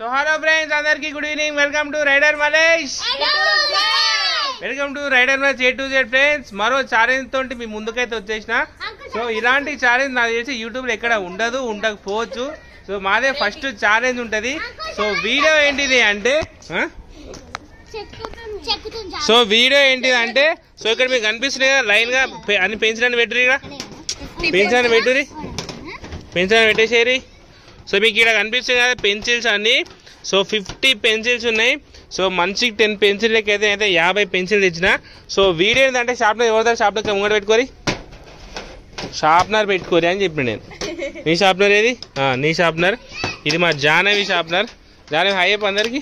So hello friends అందరికి good evening welcome to rider Mallesh welcome to rider Mallesh A to Z friends మరో challenge తోటి మీ ముందుకైతే వచ్చేసిన. సో ఇలాంటి ఛాలెంజ్ నాకు తెలిసి యూట్యూబ్లో ఎక్కడ ఉండదు ఉండకపోవచ్చు. సో మాదే ఫస్ట్ ఛాలెంజ్ ఉంటది. సో వీడియో ఏంటిది అంటే? సో వీడియో ఏంటిది అంటే సో ఇక్కడ మీకు కనిపిస్తుంది కదా లైన్గా పె- అన్ని పెంచడానికి పెట్టురు ఇక్కడ. పెంచడానికి పెట్టురి పెన్సిల్ పెట్టేసేరి సో మీకు ఇక్కడ కనిపిస్తుంది కదా పెన్సిల్స్ అన్నీ. సో ఫిఫ్టీ పెన్సిల్స్ ఉన్నాయి. సో మనిషికి టెన్ పెన్సిల్కి అయితే అయితే యాభై పెన్సిల్ తెచ్చిన. సో వీడియో ఏంటంటే షాప్నర్ ఎవరిదారు షాప్నర్ ముంగట పెట్టుకోరి? షార్ప్నర్ పెట్టుకోరి అని చెప్పిన నేను. నీ షార్ప్నర్ ఏది? నీ షార్ప్నర్. ఇది మా జానవి షార్ప్నర్. జానవి హాయ్ అప్ అందరికి.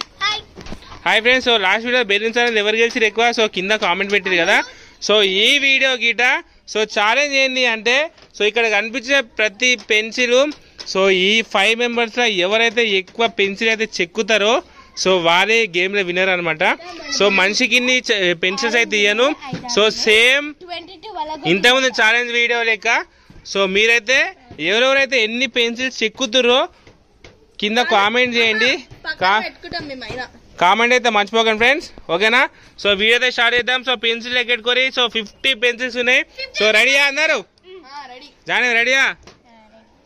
Hi friends so last video balloons ఎవరు గెలిచి ఎక్కువ? సో కింద కామెంట్ పెట్టారు కదా. సో ఈ వీడియో గీట సో ఛాలెంజ్ ఏంటి అంటే సో ఇక్కడ కనిపించే ప్రతి పెన్సిల్ సో ఈ ఫైవ్ మెంబర్స్లో ఎవరైతే ఎక్కువ పెన్సిల్ అయితే చెక్కుతారో సో వారే గేమ్లో వినర్ అనమాట సో మనిషికి ఇన్ని పెన్సిల్స్ అయితే ఇయ్యను. సో సేమ్ ఇంతకుముందు ఛాలెంజ్ వీడియో లెక్క సో మీరైతే ఎవరెవరైతే ఎన్ని పెన్సిల్స్ చెక్కుతారో కింద కామెంట్ చేయండి. కామెంట్ అయితే మర్చిపోకండి ఫ్రెండ్స్. ఓకేనా? సో వీడియో అయితే స్టార్ట్ చేద్దాం. సో పెన్సిల్ ఎక్కెట్టుకొని సో ఫిఫ్టీ పెన్సిల్స్ ఉన్నాయి. సో రెడీయా అన్నారు జానీ రెడీయా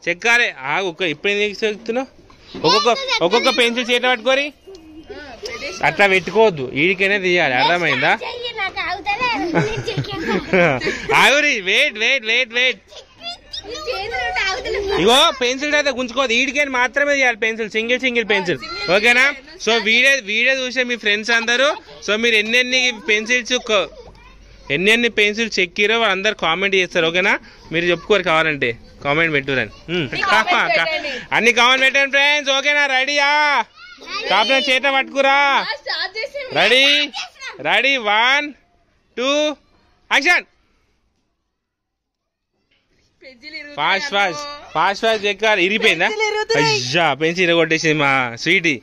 చెక్కాలి. ఆ ఒక్క ఇప్పుడు చెప్తున్నావు ఒక్కొక్క ఒక్కొక్క పెన్సిల్ చేత పట్టుకొని అట్లా పెట్టుకోవద్దు. వీడికైనా తీయాలి. అర్థమైందా? ఆగురి వెయిట్ వెయిట్ వెయిట్ వెయిట్ ఇగో పెన్సిల్ అయితే గుంజుకోవద్దు. వీడికైనా మాత్రమే తీయాలి పెన్సిల్ సింగిల్ సింగిల్ పెన్సిల్ ఓకేనా? సో వీడియో వీడియో చూసే మీ ఫ్రెండ్స్ అందరూ. సో మీరు ఎన్నెన్ని పెన్సిల్స్ ఎన్ని ఎన్ని పెన్సిల్స్ చెక్కిరో వాళ్ళందరూ కామెంట్ చేస్తారు ఓకేనా మీరు చెప్పుకోరు కావాలంటే. కామెంట్ పెట్టురని ఉమ్. అన్ని కామెంట్ పెట్టండి ఫ్రెండ్స్ ఓకేనా రెడీయా కాపున చేత పట్టుకురా. స్టార్ట్ చేసి ready ready one two action fast fast fast fast ఎక్కాలి ఇరుగుతున్నాయి. అయ్యా పెన్సిల్ ఇరగొట్టేసింది మా Sweety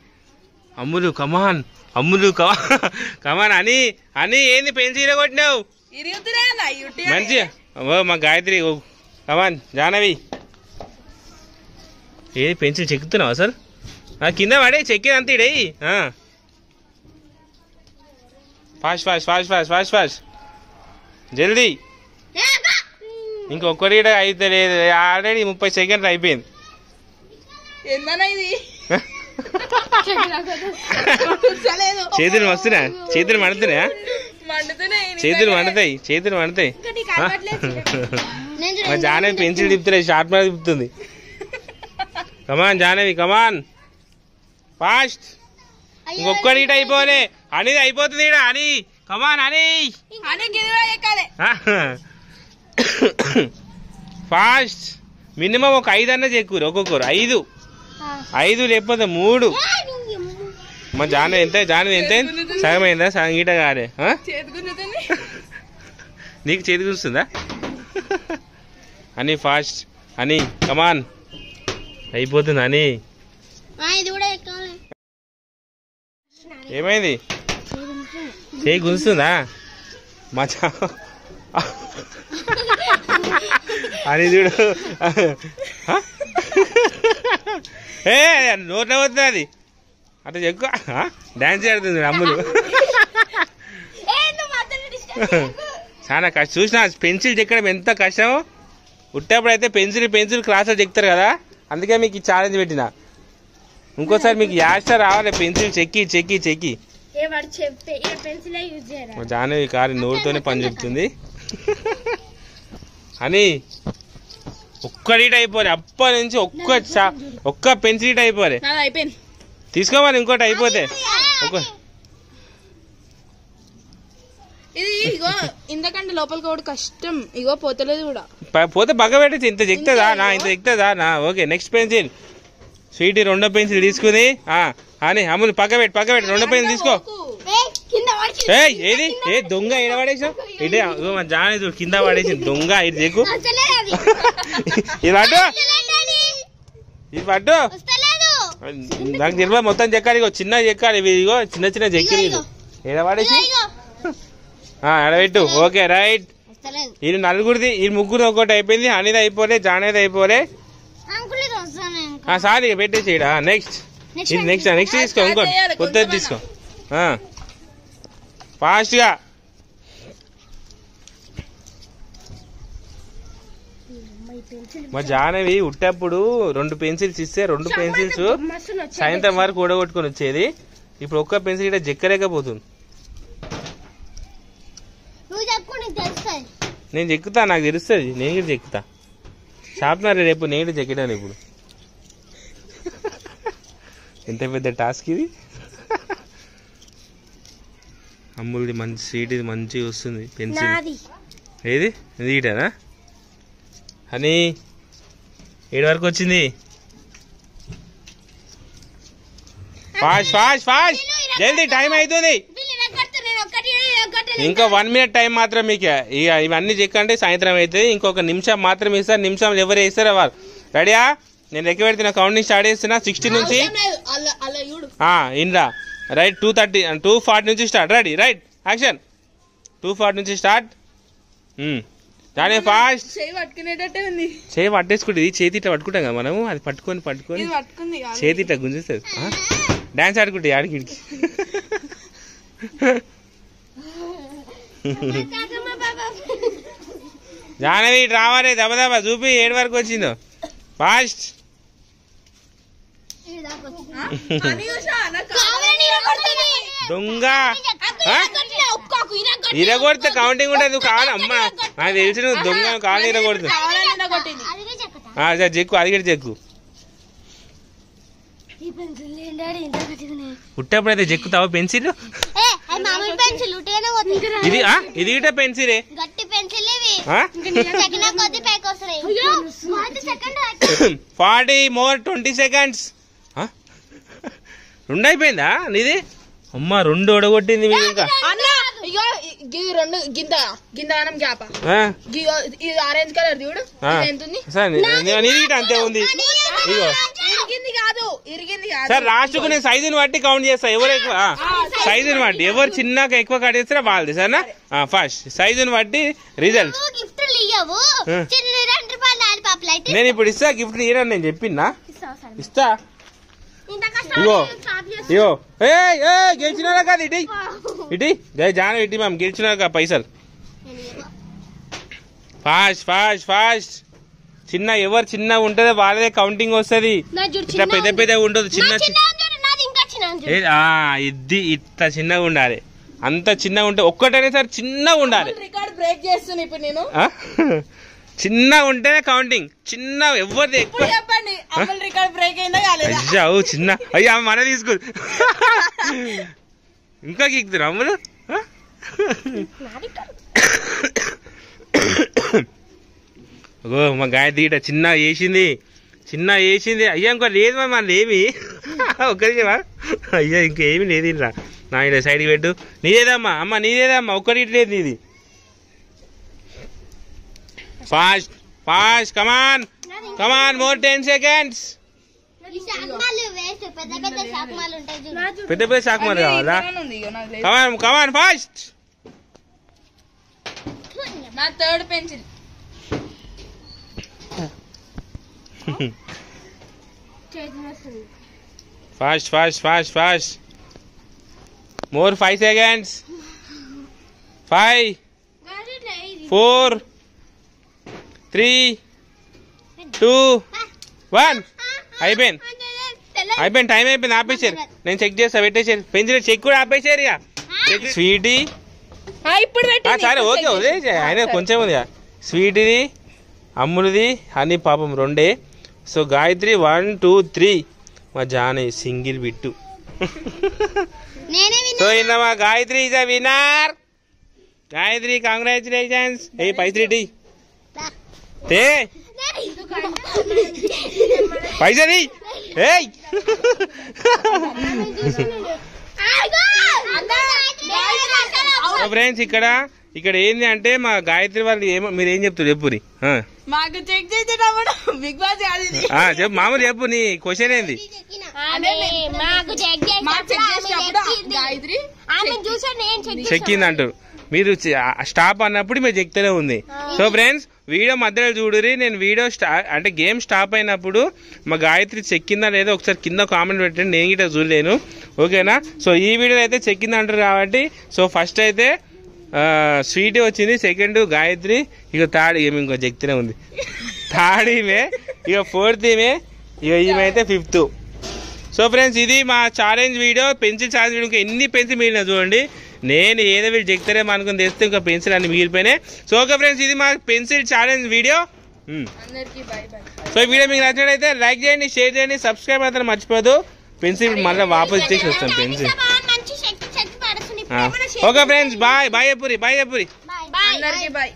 Ammulu come on Ammulu come on అని అని ఏంది పెన్సిల్ మంచిగా. ఓ మా గాయత్రి ఓ కమాన్ జానవి ఏ పెన్సిల్ చెక్కుతున్నావు ఆ, కింద పడే చెక్కి అంత ఇడే fast fast fast fast fast fast. జల్దీ. ఇంకొకటి అయితే లేదు. ఆల్రెడీ ముప్పై సెకండ్లు అయిపోయింది. ఏందన్నా ఇది? చేతులు వస్తున్నాయా చేతులు మండుతున్నాయా? మండుతున్నాయి చేతులు మండుతాయి చేతులు మండుతాయి? మా జానవి పెన్సిల్ తిప్పుతున్నాయి షార్ప్ మీద తిప్పుతుంది. కమాన్ జానవి కమాన్ ఫాస్ట్ ఇంకొక్కటి ఇటు అయిపోలే అనేది అయిపోతుంది ఈడ అని కమాన్ అని అని గిరివా ఎక్కాలి. ఫాస్ట్ మినిమం ఒక ఐదు అన్న చెక్కురు ఒక్కొక్కరు. ఐదు. ఐదు లేకపోతే మూడు. మా జానవి ఎంత? జానవి ఎంత సగం అయిందా? సగం గీట కాలే? చేతుకున్నది నీకు చేతి కూస్తుందా అని ఫాస్ట్. అని కమాన్ అయిపోతుంది అని ఏమైంది? చేయి గుంజుతుందా? మా చా అని చూడు? ఏ నోట్లో పోతుంది అది? అట్లా చెక్కు. డాన్స్ ఆడుతుంది అమ్ములు. చాలా కష్టం చూసిన పెన్సిల్ చెక్కడం ఎంత కష్టం ఉట్టేప్పుడు అయితే పెన్సిల్ పెన్సిల్ క్లాసులు చెక్తారు కదా? అందుకే మీకు ఈ ఛాలెంజ్ పెట్టిన. ఇంకోసారి మీకు యాష రావాలి పెన్సిల్ చెక్కి చెక్కి చెక్కి. జాహ్నవి కారు నోరుతోనే పని చెప్తుంది. అని ఒక్కడిట అయిపోలే అప్పటి నుంచి ఒక్క ఒక్క పెన్సిల్ అయిపోలే నాది అయిపోయింది. తీసుకోమని ఇంకోటి అయిపోతే. ఒక ఇది ఇగో ఇంతకంటే లోపలికి కూడా కష్టం. ఇగో పోతలేదు కూడా. పోతే పక్క పెట్టేసి ఇంత చెక్తుందా నా ఇంత చెక్తుందా నా. ఓకే నెక్స్ట్ పెన్సిల్ స్వీటీ రెండో పెన్సిల్ తీసుకుని అని అమ్ములు పక్క పెట్టి పక్క పెట్టి. రెండో పెన్సిల్ తీసుకో. ఏయ్ ఏది? ఏ దొంగ ఏడ పడేసావు ఇదే జాని కింద పడేసింది దొంగ ఇది చెక్కు. ఇది పట్టు పట్టు నాకు తెలియదు మొత్తం చెక్కాలి ఇగో చిన్న చెక్కాలి ఇవి ఇగో చిన్న చిన్న చెక్కిరి ఇగో, ఏడ పడేసి ఎడబెట్టు ఓకే రైట్. ఇది నలుగురిది ఈ ముగ్గురు ఒకటి అయిపోయింది. అనేది అయిపోలే జానేది అయిపోలే. సారీ పెట్టేసి నెక్స్ట్ ఇది నెక్స్ట్ నెక్స్ట్ తీసుకో ఇంకోటి. కొత్తది తీసుకో. ఫాస్ట్గా మా జానవి ఉట్టేప్పుడు రెండు పెన్సిల్స్ ఇస్తే రెండు పెన్సిల్స్ సాయంత్రం వరకు కూడగొట్టుకొని వచ్చేది. ఇప్పుడు ఒక్క పెన్సిల్ ఇక్కడ జెక్కలేకపోతుంది నేను చెక్కుతా నాకు తెలుస్తుంది. నేను కూడా చెక్కుతా షార్ప్నర్ రేపు నేను కూడా చెక్కడాను ఇప్పుడు. ఎంత పెద్ద టాస్క్ ఇది? అమ్ముల్ది మంచి సీట్ ఇది మంచిగా వస్తుంది పెన్సిల్. ఏది? ఇది ఇటనా అని ఏడు వరకు వచ్చింది. Fast fast fast. జల్దీ టైం అవుతుంది ఇంకా వన్ మినిట్ టైం మాత్రం మీకు ఇక ఇవన్నీ చెక్కంటే సాయంత్రం అవుతుంది ఇంకొక నిమిషం మాత్రం ఇస్తారు నిమిషం ఎవరు వేస్తారో వారు రెడీయా నేను ఎక్కి పెడుతున్నా కౌంటింగ్ స్టార్ట్ చేస్తున్నా సిక్స్టీ నుంచి. ఇన్రా right two thirty two forty నుంచి start ready right action two forty నుంచి స్టార్ట్ దాని ఫాస్ట్ చేయి పట్టుకునేటట్టే ఉంది చేయి పట్టేసుకుంటుంది చేతి ఇట్లా పట్టుకుంటాం కదా మనము అది పట్టుకొని పట్టుకొని ఇది పట్టుకుంది కాదు. చేతి ఇట్లా గుంజుతుంది డాన్స్ ఆడుకుంటే ఆడికిడికి. జానవి రావాలి దబ దబ చూపి ఏడు వరకు వచ్చిందో ఫాస్ట్. దొంగ ఇరగొడితే కౌంటింగ్ ఉంటుంది నువ్వు కావాలి అమ్మ నాకు తెలిసి నువ్వు దొంగ కావాలి ఇరగొడుతు. సరే చెక్కు అది కూడా చెక్కు. ఈ పెన్సిల్ ఏంటాడు ఇంత గట్టిగా ఉన్నాయి. పుట్టేప్పుడు అయితే చెక్కుతావా పెన్సిల్ ఇది ఆ, ఇది గిట్ట పెన్సిలే ఫార్టీ మోర్ ట్వంటీ సెకండ్స్. రెండు అయిపోయిందా నీది? అమ్మ రెండు ఒడగొట్టింది మీరు ఇంకా. అన్న! ఇగో గి రెండు గింత గింతగానం గ్యాప్. ఆ, ఇది ఆరెంజ్ కలర్ చూడు. ఆ. ఇది ఎంత ఉంది సరే నీ- నీ- నీది గిట్ట అంతే ఉంది. ఇగో. ఇరిగింది కాదు ఇరిగింది కాదు. సార్ లాస్ట్కు నేను సైజుని బట్టి కౌంట్ చేస్తా. ఎవరు ఎక్కువ సైజుని బట్టి. ఎవరు చిన్నగా ఎక్కువ కట్టేస్తారో వాళ్ళది సరేనా? ఫస్ట్ సైజుని బట్టి రిజల్ట్ నేను ఇప్పుడు ఇస్తా గిఫ్ట్ ఇయ్యని నేను సరే. ఇస్తా. ఇగో ఏ ఏ గెలిచినారా కాదు ఇటీ ఇటీ జై జాన ఇటీ మ్యామ్ గెలిచినారా పైసలు. Fast fast fast. చిన్న ఎవరు చిన్న ఉంటుందో వాళ్ళదే కౌంటింగ్ వస్తుంది. ఇట్లా పెద్ద. పెద్ద ఉండదు చిన్న ఇది ఇట్లా చిన్నగా ఉండాలి. అంత చిన్నగా ఉంటే ఒక్కటనే సార్ చిన్నగా ఉండాలి. రికార్డ్ బ్రేక్ చేస్తున్నా ఇప్పుడు నేను. ఆ? చిన్నగా ఉంటేనే కౌంటింగ్. చిన్న ఎవరిది ఎక్కువ? చెప్పండి. అయ్యా చిన్న. అయ్యా మన తీసుకో. ఇంకా గీకుతున్నా అమ్ములు ఓ మా గాయత్రి ఇట చిన్న వేసింది చిన్న వేసింది అయ్యా ఇంకో లేదు మా మన లేవి ఒక్కరికేవా అయ్యా ఇంకేమి లేదు ఇలా. నా ఇలా సైడ్కి పెట్టు. నీదేదమ్మా? అమ్మ నీదేదమ్మా? ఒక్కటి లేదు నీది. Fast fast come on come on more ten seconds ఈ శాకమాలు వేస్ట్. పెద్ద పెద్ద శాకమాలు ఉంటాయి చూడు. పెద్ద పెద్ద శాఖ మరి కావాలా? నాకు లేదు. Come on come on fast నా third pencil fast fast fast fast more five seconds five four three two one. అయిపోయింది. అయిపోయింది. టైం అయిపోయింది. ఆపేసారు. నేను చెక్ చేస్తా పెట్టేసారు. పెన్సిల్ చెక్ కూడా ఆపేసారు ఇక. స్వీటీ. సరే ఓకే వదిలే ఆయన కొంచెం ఉంది. స్వీట్ది అమ్ములది హనీ పాపం రెండే. So Gayatri one two three. మా జానే సింగిల్ బిట్టు. నేనే సో ఇన్న మా Gayatri is a winner. Gayatri congratulations ఏ పైత్రి టీ ఏయ్. ఫ్రెండ్స్ ఇక్కడ ఇక్కడ ఏంది అంటే మా గాయత్రి వాళ్ళు ఏమో మీరు ఏం చెప్తారు చెప్పురి. మాకు చెక్ చేసేటప్పుడు బిగ్ బాస్ చెప్పు మామూలు చెప్పు నీ క్వశ్చన్ ఏంది? చెక్కింది అంటారు మీరు స్టాప్ అన్నప్పుడు మీరు చెప్తూనే ఉంది. సో ఫ్రెండ్స్ వీడియో మధ్యలో చూడురి నేను వీడియో స్టా అంటే గేమ్ స్టాప్ అయినప్పుడు మా గాయత్రి చెక్కిందా లేదో ఒకసారి కింద కామెంట్ పెట్టండి. నేను గిట్ట చూడలేను. ఓకేనా? సో ఈ వీడియోలో అయితే చెక్కింది అంటారు కాబట్టి సో ఫస్ట్ అయితే స్వీట్ వచ్చింది. సెకండ్ గాయత్రి. ఇక థర్డ్ ఏమి ఇంకో చెక్తూనే ఉంది. థర్డ్ ఈమె ఇక ఫోర్త్ ఈమె ఇక ఈమె అయితే ఫిఫ్త్. సో ఫ్రెండ్స్ ఇది మా challenge video. Pencil challenge video. ఇంకా ఎన్ని పెన్సిల్ మిగిలినా చూడండి. నేను ఏదో వీళ్ళు చెక్తారేమో అనుకుని తెస్తే ఇంకా పెన్సిల్ అన్ని మిగిలిపోయినాయి. సో ఓకే ఫ్రెండ్స్ ఇది మా pencil challenge video bye bye so ఈ వీడియో మీకు నచ్చినట్లయితే లైక్ చేయండి షేర్ చేయండి సబ్స్క్రైబ్ మాత్రం మర్చిపోదు పెన్సిల్ మళ్ళీ వాపస్ ఇచ్చేసి వస్తాం pencil. Okay friends bye bye ఎప్పురి bye ఎప్పురి బాయ్